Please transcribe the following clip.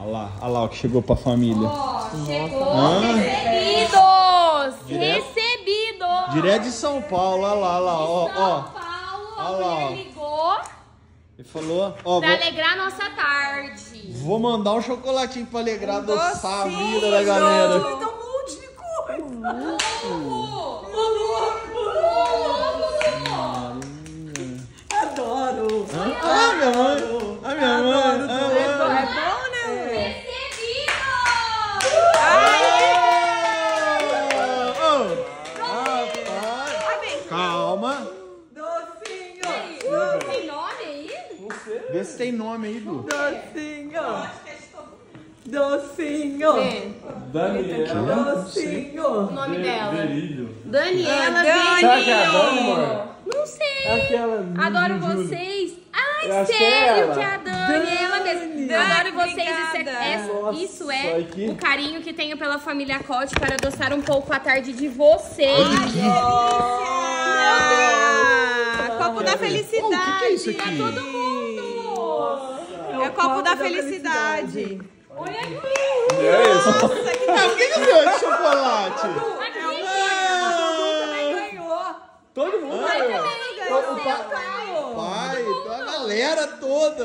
Olha lá, olha lá o que chegou pra família. Chegou. Ah. Recebidos! Direto- Recebidos! Direto de São Paulo, olha lá, olha lá, ó, São ó. Paulo, Ó a lá, ó. mulher ligou Ele falou, ó, pra vou, alegrar nossa tarde. vou mandar um chocolatinho pra alegrar, adoçar a vida da galera. Então mude de coisa. Adoro. Vê se tem nome aí, Du. Docinho. Docinho. Daniela. Docinho. O nome dela. Verível. Daniela Dani. Será que é a Dani, Verível. amor? Não sei. Aquela. Adoro Júlio. vocês. Ai, que é sério ela. que é a Dani, é ela mesmo. Dani, Adoro vocês. Isso é, é- Nossa, isso é aqui. o carinho que tenho pela família Cote para adoçar um pouco a tarde de vocês. Ah, copo da felicidade. Ô, o que que é isso aqui? Pra todo mundo. É o copo da felicidade. Olha aqui. É isso. Ah, o que que deu de chocolate? Aqui. Também ganhou. Todo mundo ganhou. também, O pai, pai, a galera toda.